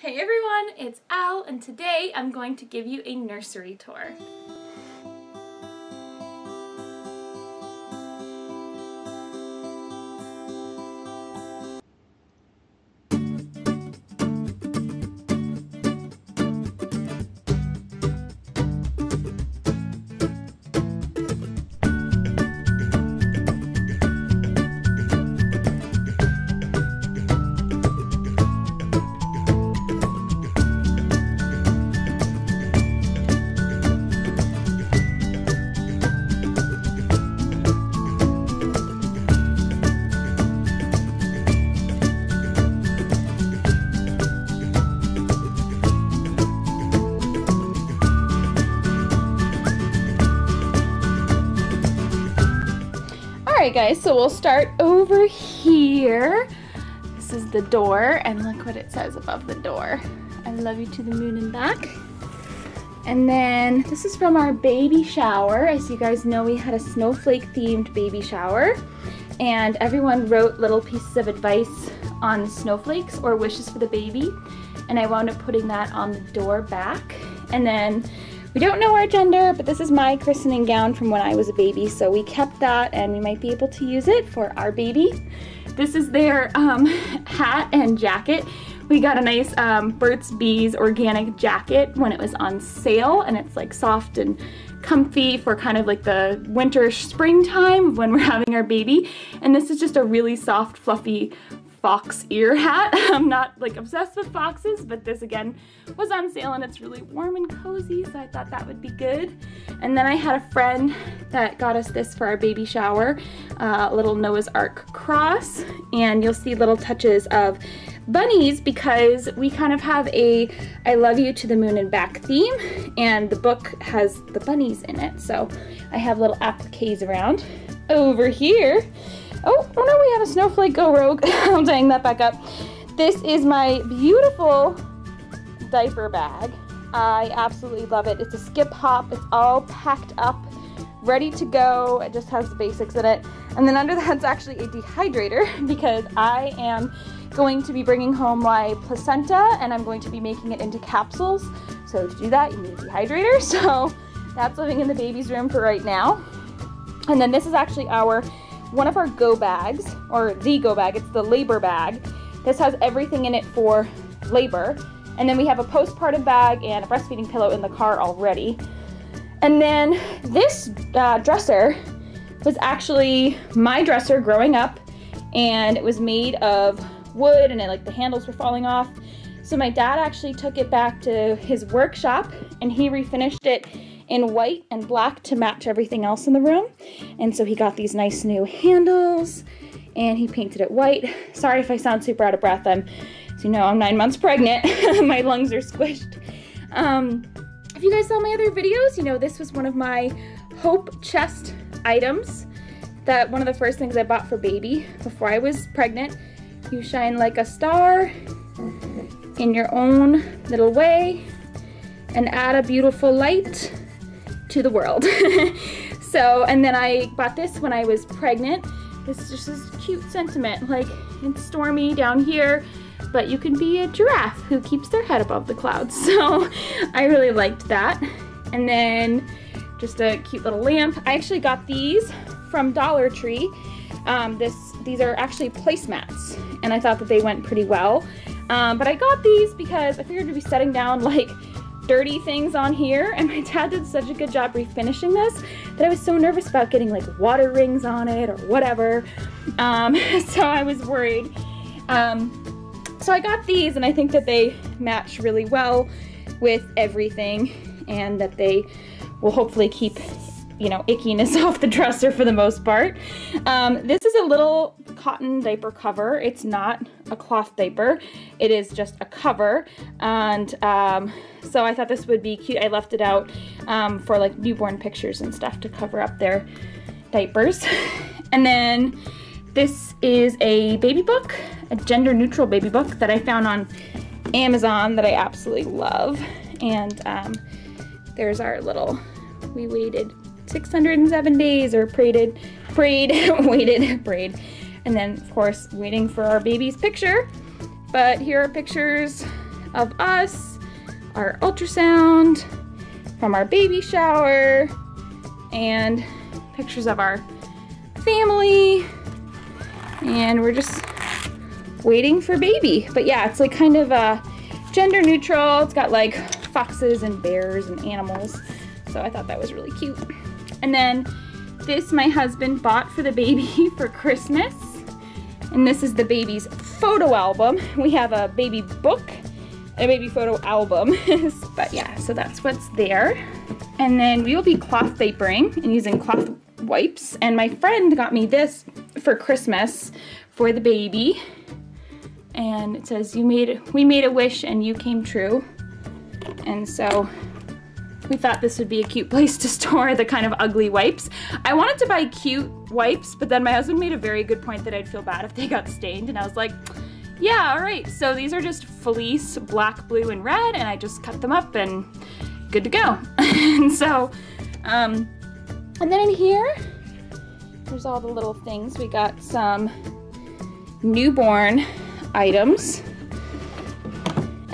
Hey everyone, it's Al and today I'm going to give you a nursery tour. So we'll start over here. This is the door, and look what it says above the door. I love you to the moon and back. And then this is from our baby shower. As you guys know, we had a snowflake themed baby shower. And everyone wrote little pieces of advice on snowflakes or wishes for the baby. And I wound up putting that on the door back. And then we don't know our gender, but this is my christening gown from when I was a baby, so we kept that and we might be able to use it for our baby. This is their um, hat and jacket. We got a nice um, Burt's Bees organic jacket when it was on sale, and it's like soft and comfy for kind of like the winter springtime when we're having our baby. And this is just a really soft, fluffy fox ear hat. I'm not like obsessed with foxes, but this again was on sale and it's really warm and cozy, so I thought that would be good. And then I had a friend that got us this for our baby shower, uh, a little Noah's Ark cross, and you'll see little touches of bunnies because we kind of have a I love you to the moon and back theme and the book has the bunnies in it so I have little appliques around over here Oh, oh no, we have a snowflake go rogue. I'm tying that back up. This is my beautiful diaper bag. I absolutely love it. It's a skip hop. It's all packed up, ready to go. It just has the basics in it. And then under that's actually a dehydrator because I am going to be bringing home my placenta and I'm going to be making it into capsules. So to do that, you need a dehydrator. So that's living in the baby's room for right now. And then this is actually our one of our go bags, or the go bag, it's the labor bag. This has everything in it for labor. And then we have a postpartum bag and a breastfeeding pillow in the car already. And then this uh, dresser was actually my dresser growing up and it was made of wood and it, like the handles were falling off. So my dad actually took it back to his workshop and he refinished it in white and black to match everything else in the room. And so he got these nice new handles and he painted it white. Sorry if I sound super out of breath. I'm, you know, I'm nine months pregnant. my lungs are squished. Um, if you guys saw my other videos, you know this was one of my Hope chest items. That one of the first things I bought for baby before I was pregnant. You shine like a star in your own little way and add a beautiful light to the world. so, and then I bought this when I was pregnant. It's just this cute sentiment, like it's stormy down here, but you can be a giraffe who keeps their head above the clouds. So I really liked that. And then just a cute little lamp. I actually got these from Dollar Tree. Um, this These are actually placemats, and I thought that they went pretty well. Um, but I got these because I figured to be setting down like dirty things on here and my dad did such a good job refinishing this that I was so nervous about getting like water rings on it or whatever. Um, so I was worried. Um, so I got these and I think that they match really well with everything and that they will hopefully keep you know, ickiness off the dresser for the most part. Um, this is a little cotton diaper cover. It's not a cloth diaper. It is just a cover. And um, so I thought this would be cute. I left it out um, for like newborn pictures and stuff to cover up their diapers. And then this is a baby book, a gender neutral baby book that I found on Amazon that I absolutely love. And um, there's our little, we waited 607 days or prayed, prayed, waited, prayed. And then of course waiting for our baby's picture. But here are pictures of us, our ultrasound from our baby shower, and pictures of our family. And we're just waiting for baby. But yeah, it's like kind of a gender neutral. It's got like foxes and bears and animals. So I thought that was really cute. And then this my husband bought for the baby for Christmas. And this is the baby's photo album. We have a baby book, and a baby photo album. but yeah, so that's what's there. And then we will be cloth diapering and using cloth wipes. And my friend got me this for Christmas for the baby. And it says, "You made we made a wish and you came true." And so we thought this would be a cute place to store the kind of ugly wipes. I wanted to buy cute wipes, but then my husband made a very good point that I'd feel bad if they got stained, and I was like, yeah, all right. So these are just fleece, black, blue, and red, and I just cut them up and good to go. and so, um, and then in here, there's all the little things. We got some newborn items.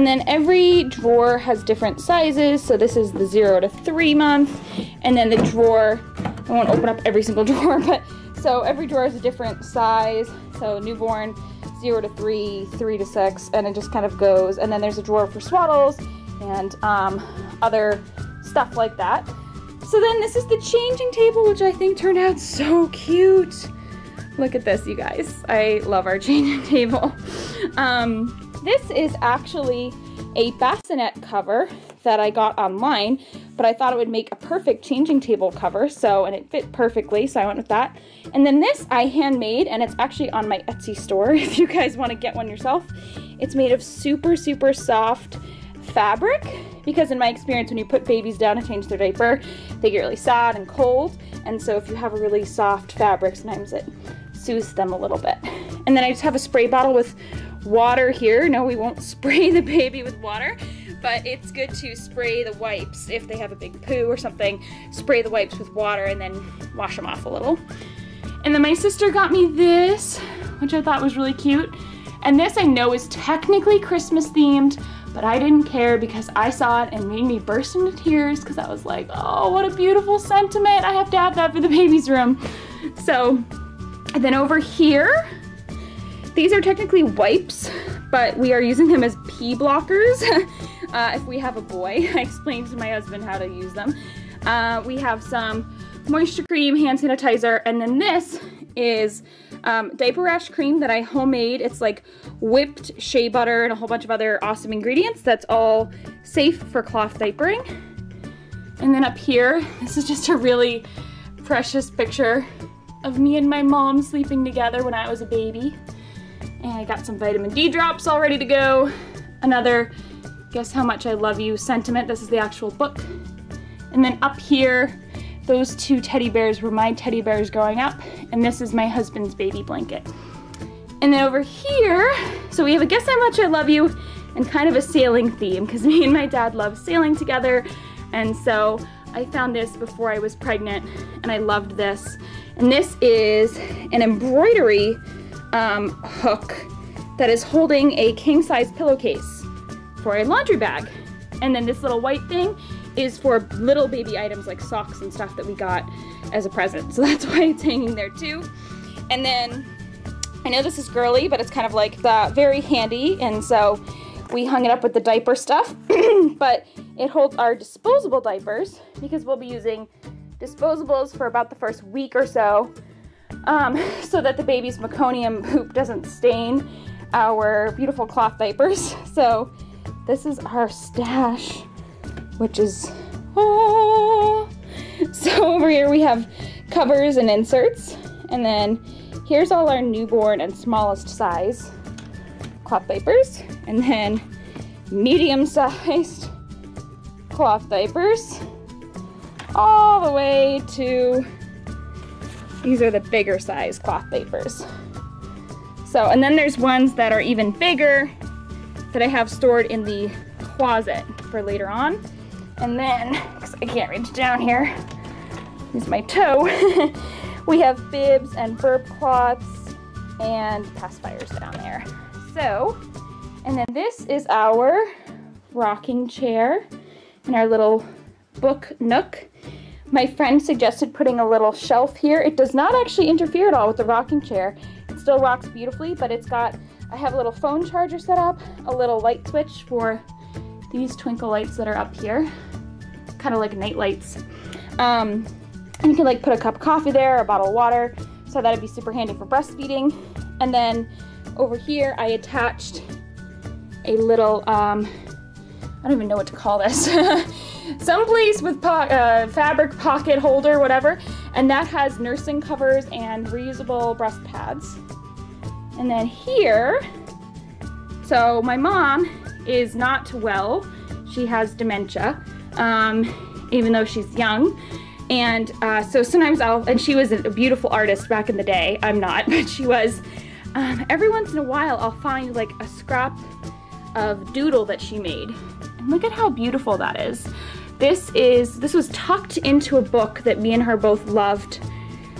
And then every drawer has different sizes. So this is the zero to three month. And then the drawer, I won't open up every single drawer, but so every drawer is a different size. So newborn, zero to three, three to six, and it just kind of goes. And then there's a drawer for swaddles and um, other stuff like that. So then this is the changing table, which I think turned out so cute. Look at this, you guys. I love our changing table. Um, this is actually a bassinet cover that I got online, but I thought it would make a perfect changing table cover, so, and it fit perfectly, so I went with that. And then this I handmade, and it's actually on my Etsy store if you guys want to get one yourself. It's made of super, super soft fabric, because in my experience, when you put babies down to change their diaper, they get really sad and cold, and so if you have a really soft fabric, sometimes it soothes them a little bit. And then I just have a spray bottle with water here. No, we won't spray the baby with water, but it's good to spray the wipes if they have a big poo or something. Spray the wipes with water and then wash them off a little. And then my sister got me this, which I thought was really cute. And this I know is technically Christmas themed, but I didn't care because I saw it and made me burst into tears because I was like, oh, what a beautiful sentiment. I have to have that for the baby's room. So, and then over here, these are technically wipes, but we are using them as pee blockers uh, if we have a boy. I explained to my husband how to use them. Uh, we have some moisture cream, hand sanitizer, and then this is um, diaper rash cream that I homemade. It's like whipped shea butter and a whole bunch of other awesome ingredients that's all safe for cloth diapering. And then up here, this is just a really precious picture of me and my mom sleeping together when I was a baby. And I got some vitamin D drops all ready to go. Another Guess How Much I Love You sentiment. This is the actual book. And then up here, those two teddy bears were my teddy bears growing up. And this is my husband's baby blanket. And then over here, so we have a Guess How Much I Love You and kind of a sailing theme because me and my dad love sailing together. And so I found this before I was pregnant and I loved this. And this is an embroidery um, hook that is holding a king size pillowcase for a laundry bag. And then this little white thing is for little baby items like socks and stuff that we got as a present. So that's why it's hanging there too. And then I know this is girly, but it's kind of like the very handy. And so we hung it up with the diaper stuff, but it holds our disposable diapers because we'll be using disposables for about the first week or so um, so that the baby's meconium poop doesn't stain our beautiful cloth diapers. So this is our stash, which is, oh. So over here we have covers and inserts. And then here's all our newborn and smallest size cloth diapers. And then medium sized cloth diapers all the way to these are the bigger size cloth diapers. So, and then there's ones that are even bigger that I have stored in the closet for later on. And then, because I can't reach down here, use my toe, we have bibs and burp cloths and pacifiers down there. So, And then this is our rocking chair and our little book nook. My friend suggested putting a little shelf here. It does not actually interfere at all with the rocking chair. It still rocks beautifully, but it's got, I have a little phone charger set up, a little light switch for these twinkle lights that are up here, kind of like night lights. Um, and you can like put a cup of coffee there, a bottle of water, so that'd be super handy for breastfeeding. And then over here, I attached a little, um, I don't even know what to call this. Someplace with po uh, fabric pocket holder, whatever. And that has nursing covers and reusable breast pads. And then here, so my mom is not well. She has dementia, um, even though she's young. And uh, so sometimes I'll, and she was a beautiful artist back in the day. I'm not, but she was. Um, every once in a while, I'll find like a scrap of doodle that she made. Look at how beautiful that is. This is, this was tucked into a book that me and her both loved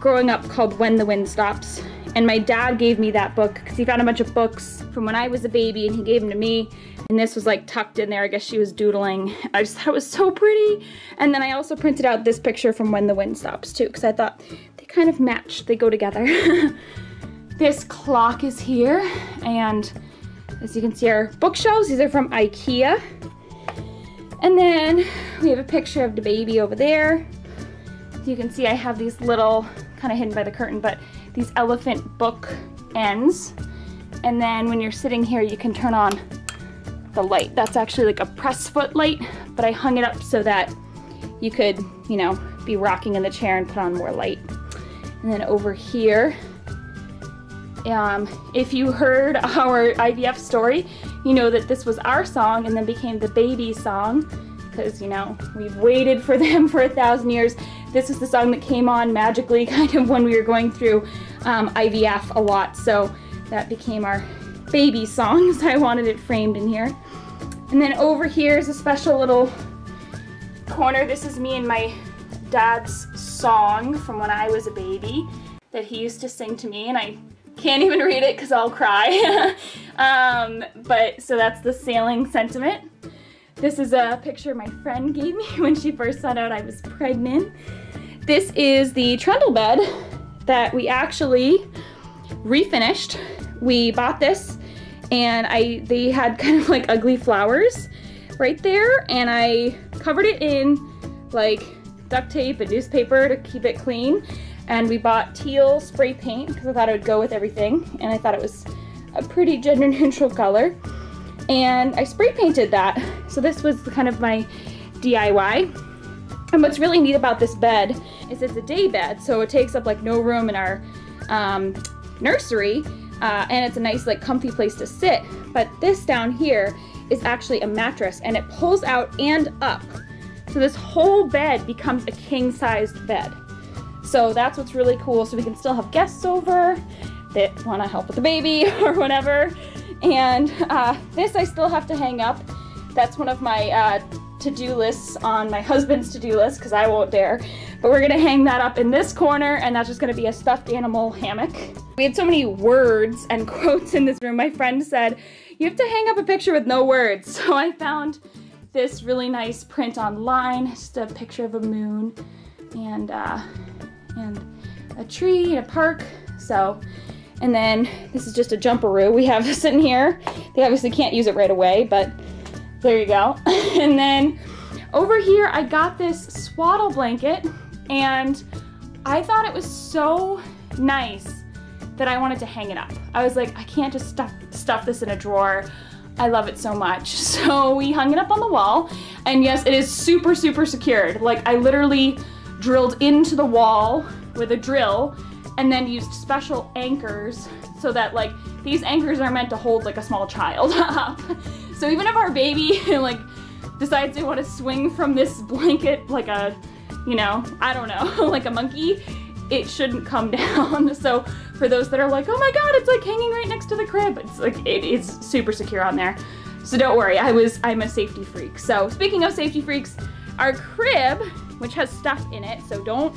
growing up called When the Wind Stops. And my dad gave me that book because he found a bunch of books from when I was a baby and he gave them to me. And this was like tucked in there. I guess she was doodling. I just thought it was so pretty. And then I also printed out this picture from When the Wind Stops too because I thought they kind of match. They go together. this clock is here and as you can see our bookshelves, these are from Ikea. And then we have a picture of the baby over there. You can see I have these little, kind of hidden by the curtain, but these elephant book ends. And then when you're sitting here, you can turn on the light. That's actually like a press foot light, but I hung it up so that you could, you know, be rocking in the chair and put on more light. And then over here, um, if you heard our IVF story, you know that this was our song and then became the baby song because, you know, we've waited for them for a thousand years. This is the song that came on magically kind of when we were going through um, IVF a lot. So that became our baby song, so I wanted it framed in here. And then over here is a special little corner. This is me and my dad's song from when I was a baby that he used to sing to me and I can't even read it because I'll cry. um, but so that's the sailing sentiment. This is a picture my friend gave me when she first found out I was pregnant. This is the trundle bed that we actually refinished. We bought this and I they had kind of like ugly flowers right there and I covered it in like duct tape and newspaper to keep it clean and we bought teal spray paint because I thought it would go with everything and I thought it was a pretty gender neutral color. And I spray painted that. So this was kind of my DIY and what's really neat about this bed is it's a day bed so it takes up like no room in our um, nursery uh, and it's a nice like comfy place to sit. But this down here is actually a mattress and it pulls out and up. So this whole bed becomes a king-sized bed so that's what's really cool. So we can still have guests over that want to help with the baby or whatever. And uh, this I still have to hang up. That's one of my uh, to-do lists on my husband's to-do list because I won't dare. But we're gonna hang that up in this corner and that's just gonna be a stuffed animal hammock. We had so many words and quotes in this room. My friend said, you have to hang up a picture with no words. So I found this really nice print online, just a picture of a moon. And uh, and a tree and a park. So, and then this is just a jumperoo we have sitting here. They obviously can't use it right away, but there you go. and then over here, I got this swaddle blanket and I thought it was so nice that I wanted to hang it up. I was like, I can't just stuff, stuff this in a drawer. I love it so much. So we hung it up on the wall and yes, it is super, super secured. Like I literally drilled into the wall with a drill and then used special anchors so that like these anchors are meant to hold like a small child up. so even if our baby like decides they want to swing from this blanket like a, you know, I don't know, like a monkey, it shouldn't come down. So for those that are like, oh my god, it's like hanging right next to the crib, it's like, it is super secure on there. So don't worry, I was, I'm a safety freak. So speaking of safety freaks, our crib which has stuff in it, so don't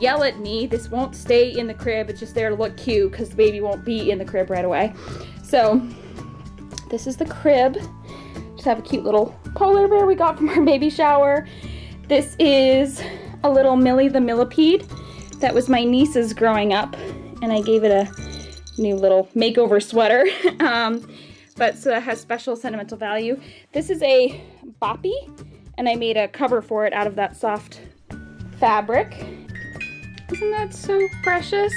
yell at me. This won't stay in the crib. It's just there to look cute because the baby won't be in the crib right away. So this is the crib. Just have a cute little polar bear we got from our baby shower. This is a little Millie the millipede that was my niece's growing up, and I gave it a new little makeover sweater. um, but so that has special sentimental value. This is a boppy, and I made a cover for it out of that soft fabric. Isn't that so precious?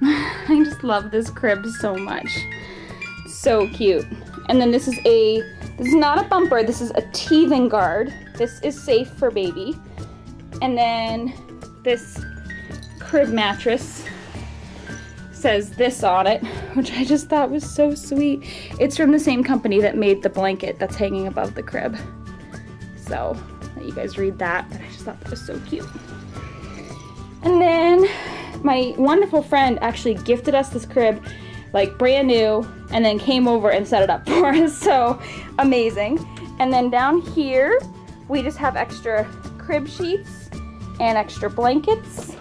I just love this crib so much. So cute. And then this is a, this is not a bumper, this is a teething guard. This is safe for baby. And then this crib mattress says this on it, which I just thought was so sweet. It's from the same company that made the blanket that's hanging above the crib. So, let you guys read that, but I just thought that was so cute. And then my wonderful friend actually gifted us this crib like brand new and then came over and set it up for us. So amazing. And then down here, we just have extra crib sheets and extra blankets.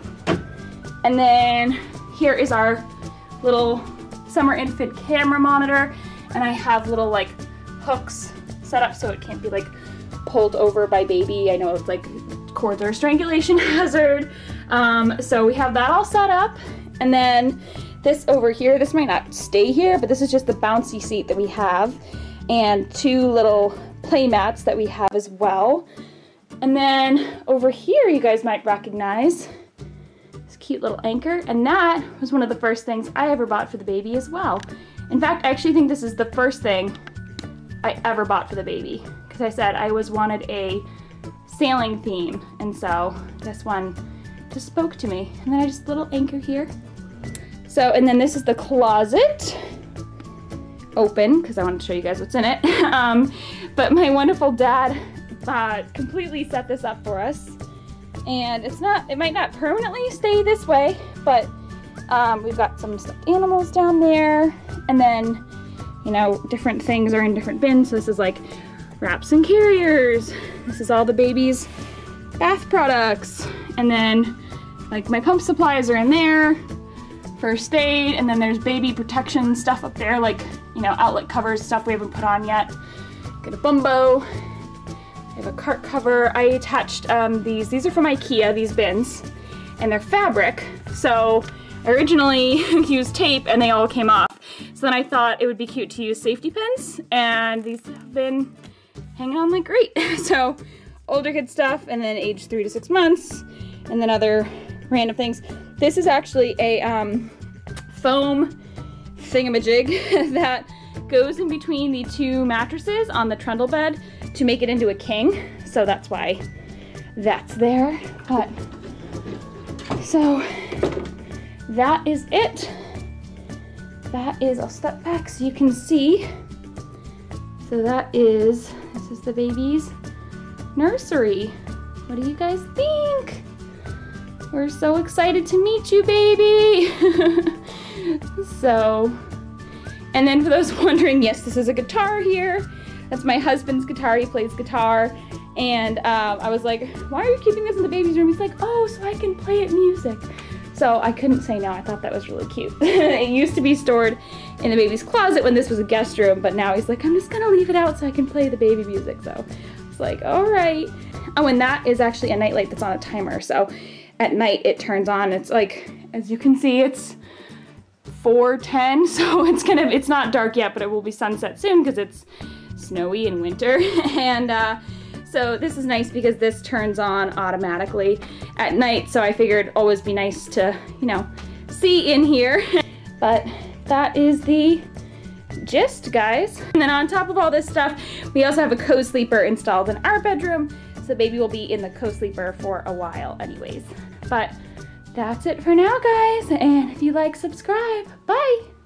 And then here is our little summer infant camera monitor. And I have little like hooks set up so it can't be like pulled over by baby. I know it's like cords are a strangulation hazard. Um, so we have that all set up. And then this over here, this might not stay here, but this is just the bouncy seat that we have. And two little play mats that we have as well. And then over here, you guys might recognize this cute little anchor. And that was one of the first things I ever bought for the baby as well. In fact, I actually think this is the first thing I ever bought for the baby. Because I said I always wanted a sailing theme. And so this one just spoke to me. And then I just little anchor here. So, and then this is the closet. Open, because I want to show you guys what's in it. um, but my wonderful dad uh, completely set this up for us. And it's not, it might not permanently stay this way, but um, we've got some stuffed animals down there. And then, you know, different things are in different bins. So this is like wraps and carriers. This is all the baby's bath products. And then like my pump supplies are in there, first aid, and then there's baby protection stuff up there, like, you know, outlet covers, stuff we haven't put on yet. Get a bumbo. I have a cart cover. I attached um, these, these are from Ikea, these bins, and they're fabric. So I originally used tape and they all came off. So then I thought it would be cute to use safety pins, and these have been hanging on like great. so older kid stuff, and then age three to six months, and then other random things. This is actually a um, foam thingamajig that goes in between the two mattresses on the trundle bed to make it into a king. So that's why that's there. But so that is it. That is, I'll step back so you can see. So that is, this is the baby's nursery. What do you guys think? We're so excited to meet you, baby. so, and then for those wondering, yes, this is a guitar here. That's my husband's guitar. He plays guitar. And um, I was like, why are you keeping this in the baby's room? He's like, oh, so I can play it music. So I couldn't say no. I thought that was really cute. it used to be stored in the baby's closet when this was a guest room, but now he's like, I'm just gonna leave it out so I can play the baby music. So it's like, all right. Oh, and that is actually a nightlight that's on a timer. So at night it turns on. It's like, as you can see, it's 4.10, so it's of, it's not dark yet, but it will be sunset soon because it's snowy in winter. and uh, so this is nice because this turns on automatically at night, so I figured always be nice to, you know, see in here. but that is the gist, guys. And then on top of all this stuff, we also have a co-sleeper installed in our bedroom, so baby will be in the co-sleeper for a while anyways. But that's it for now, guys. And if you like, subscribe. Bye.